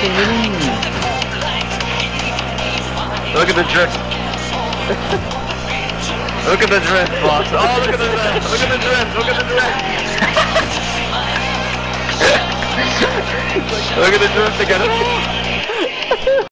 fucking winning. Look at the drift. look at the drift, boss. Oh, look at the drift. Look at the drift. Look at the drift. look at the drift again.